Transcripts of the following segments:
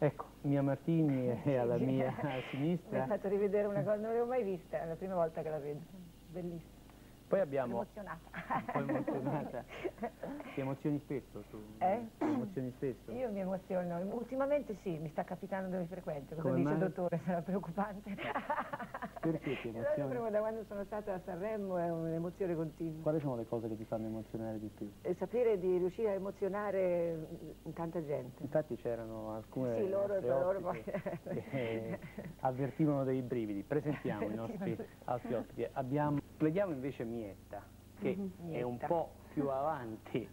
Ecco, Mia Martini è alla mia Mi ha sinistra. fatto rivedere una cosa, non l'avevo mai vista, è la prima volta che la vedo. Bellissima. Poi abbiamo... Emozionata. Un po' emozionata. Ti emozioni spesso tu? Eh? Ti emozioni spesso? Io mi emoziono, ultimamente sì, mi sta capitando dove frequento, cosa Come dice il dottore, sarà preoccupante. Perché ti Però emozioni? proprio da quando sono stata a Sanremo è un'emozione continua. Quali sono le cose che ti fanno emozionare di più? E sapere di riuscire a emozionare mm, tanta gente. Infatti c'erano alcune Sì, loro- loro poi- avvertivano dei brividi. Presentiamo i nostri altri ospiti. Abbiamo, vediamo invece Mietta, che Mhm. è un po' più avanti,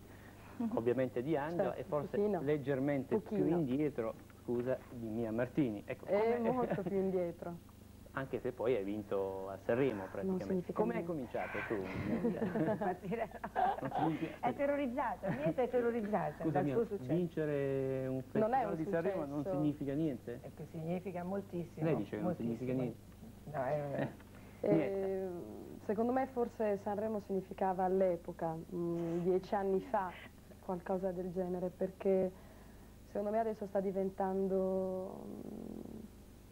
ovviamente di Angela, Certo, e forse pochino. leggermente più Pochino. indietro, scusa, di Mia Martini. Ecco, È molto più indietro. anche se poi hai vinto a Sanremo praticamente. Come hai cominciato tu? Non È terrorizzata, niente è terrorizzata Scusami, dal suo successo. vincere un Non è festival un di Sanremo non significa niente? E che significa moltissimo. Lei dice che non moltissimo. significa niente. No, è, E, secondo me forse Sanremo significava all'epoca, mh, dieci anni fa, qualcosa del genere, perché secondo me adesso sta diventando,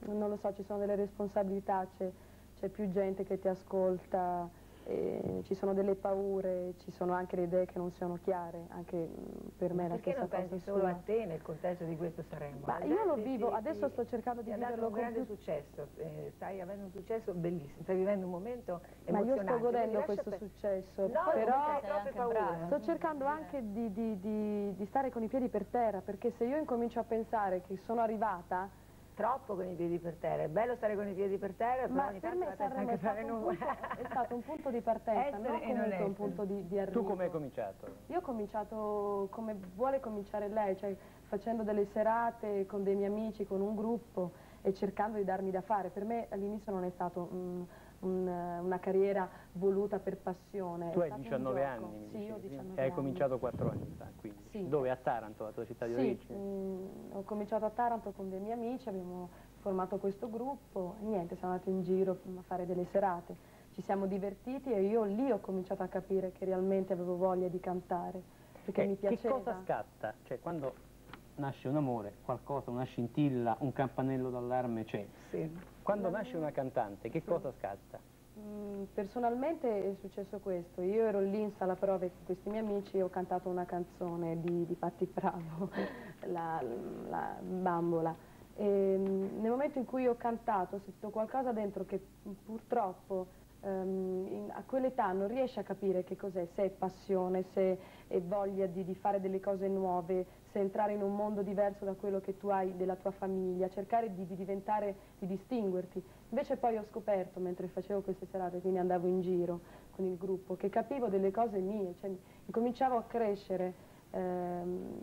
mh, non lo so, ci sono delle responsabilità, c'è più gente che ti ascolta, e ci sono delle paure, ci sono anche le idee che non siano chiare, anche mh, per me la perché stessa non cosa pensi solo sua. a te nel contesto di questo Sanremo? Ma io lo vivo, ti- adesso sto cercando di viverlo un con grande più- successo, eh, stai avendo un successo bellissimo, stai vivendo un momento Ma io emozionante. sto godendo questo lascia pe- successo, No, però non sto cercando anche di, di- di- di stare con i piedi per terra, perché se io incomincio a pensare che sono arrivata, Troppo con i piedi per terra, è bello stare con i piedi per terra, però ma ogni per tanto me Sanremo anche è stato, fare un nulla. punto, è stato un punto di partenza, Essere non non comunque un punto di, di arrivo. Tu come hai cominciato? Io ho cominciato come vuole cominciare lei, cioè facendo delle serate con dei miei amici, con un gruppo e cercando di darmi da fare. Per me all'inizio non è stato un- un- una carriera voluta per passione. Tu hai stato un 19 gioco. anni, mi Sì, dicevi io ho prima, 19 e hai anni. cominciato 4 anni fa, quindi. Sì. Dove? A Taranto, la tua città di Sì, origine? mm, ho cominciato a Taranto con dei miei amici, abbiamo formato questo gruppo e niente, siamo andati in giro a fare delle serate. Ci siamo divertiti e io lì ho cominciato a capire che realmente avevo voglia di cantare, perché Eh, mi Che piaceva. cosa scatta? Cioè, quando nasce un amore, qualcosa, una scintilla, un campanello d'allarme c'è. Sì. Quando nasce una cantante, che cosa scatta? Mm, Personalmente è successo questo, io ero lì in sala prove con questi miei amici e ho cantato una canzone di, di Patti Bravo, la, la Bambola. E, mm, nel momento in cui ho cantato ho sentito qualcosa dentro che purtroppo ehm, in- a quell'età non riesce a capire che cos'è, se è passione, se è voglia di, di fare delle cose nuove, se entrare in un mondo diverso da quello che tu hai della tua famiglia, cercare di, di diventare, di distinguerti. Invece poi ho scoperto, mentre facevo queste serate, quindi andavo in giro con il gruppo, che capivo delle cose mie, cioè incominciavo a crescere, ehm,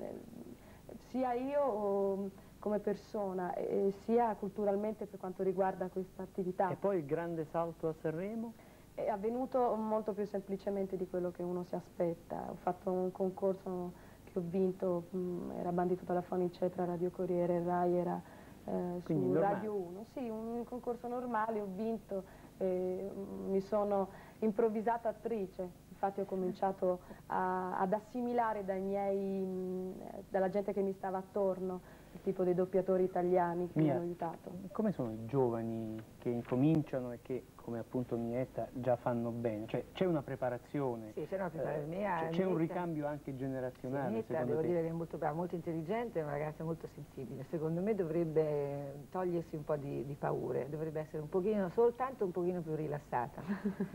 sia io o- come persona, e sia culturalmente per quanto riguarda questa attività. E poi il grande salto a Sanremo? È avvenuto molto più semplicemente di quello che uno si aspetta. Ho fatto un concorso che ho vinto, mh, era bandito dalla Fonicetra, Radio Corriere, Rai era eh, su normale. Radio 1. Sì, un concorso normale, ho vinto, e, mh, mi sono improvvisata attrice. Infatti ho cominciato a- ad assimilare dai miei, mh, dalla gente che mi stava attorno, il tipo dei doppiatori italiani che mi hanno aiutato. Come sono i giovani che incominciano e che, come appunto Mietta, già fanno bene? Cioè, c'è una preparazione? Sì, c'è una preparazione. Eh, Mia- c'è- un Mietta- ricambio anche Sì, generazionale, Mietta, secondo devo te? dire che è molto brava, molto intelligente, è una ragazza molto sensibile. Secondo me dovrebbe togliersi un po' di, di paure, dovrebbe essere un pochino, soltanto un pochino più rilassata.